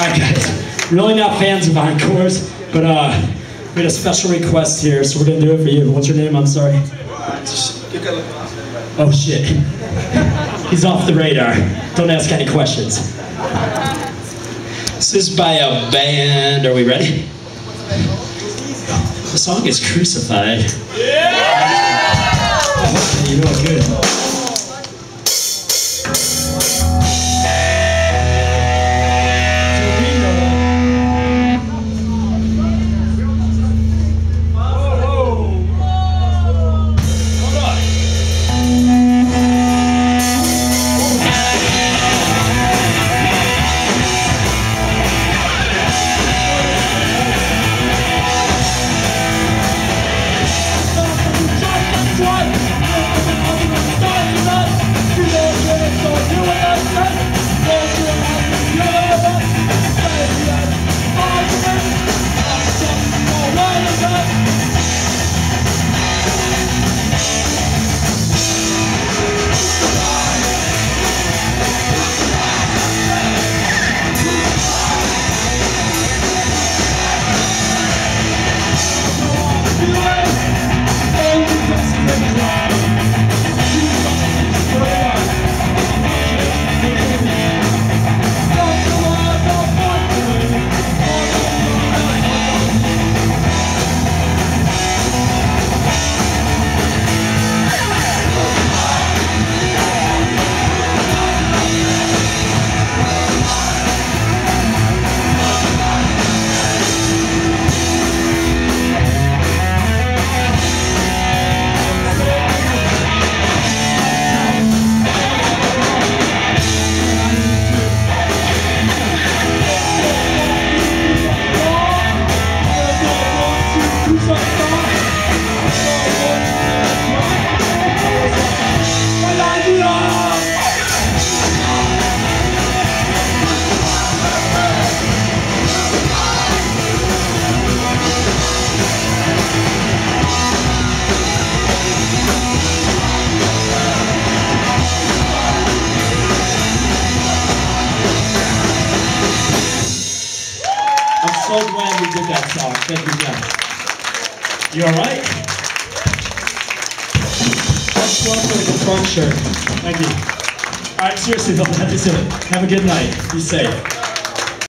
Alright guys, really not fans of encores, but uh, we had a special request here, so we're gonna do it for you. What's your name? I'm sorry. Oh shit. He's off the radar. Don't ask any questions. This is by a band. Are we ready? The song is Crucified. Yeah! You doing good. That song. Thank you guys. You alright? That's one for the front shirt. Thank you. Alright, seriously though, that is it. Have a good night. Be safe.